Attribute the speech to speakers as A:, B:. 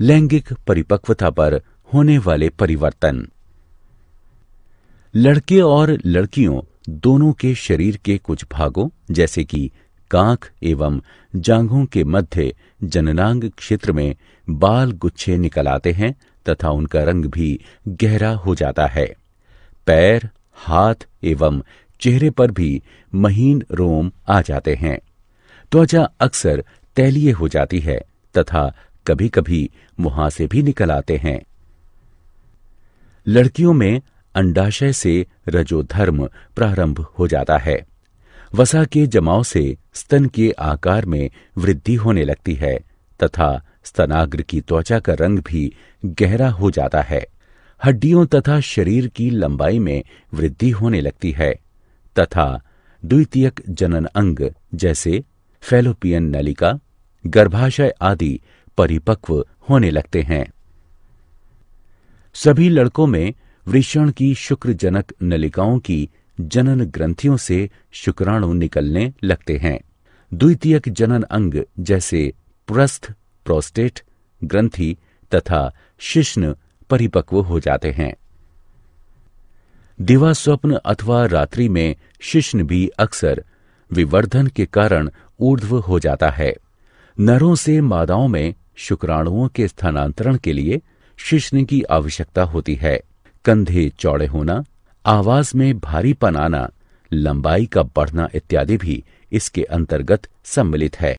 A: लैंगिक परिपक्वता पर होने वाले परिवर्तन। लड़के और लड़कियों दोनों के शरीर के कुछ भागों, जैसे कि कांख एवं जांघों के मध्य जननांग क्षेत्र में बाल गुच्छे निकल आते हैं तथा उनका रंग भी गहरा हो जाता है। पैर, हाथ एवं चेहरे पर भी महीन रोम आ जाते हैं। त्वचा अक्सर तैलीय हो जाती है तथा कभी कभी वहाँ से भी निकल आते हैं। लड़कियों में अंडाशय से रजोधर्म प्रारंभ हो जाता है। वसा के जमाव से स्तन के आकार में वृद्धि होने लगती है, तथा स्तनाग्र की त्वचा का रंग भी गहरा हो जाता है। हड्डियों तथा शरीर की लंबाई में वृद्धि होने लगती है, तथा द्वितीयक जनन अंग जैसे फेलोपियन नलिका, गर्भाशय आदि परिपक्व होने लगते हैं। सभी लड़कों में वृषण की शुक्रजनक नलिकाओं की जनन ग्रंथियों से शुक्राणु निकलने लगते हैं। द्वितीयक जनन अंग जैसे प्रस्थ, प्रोस्टेट ग्रंथि तथा शिश्न परिपक्व हो जाते हैं। दिवा स्वप्न अथवा रात्रि में शिश्न भी अक्सर विवर्धन के कारण ऊर्ध्व हो जाता है। नरों से मादाओं में शुक्राणुओं के स्थानांतरण के लिए शिश्न की आवश्यकता होती है। कंधे चौड़े होना, आवाज़ में भारीपन आना लंबाई का बढ़ना इत्यादि भी इसके अंतर्गत सम्मिलित है।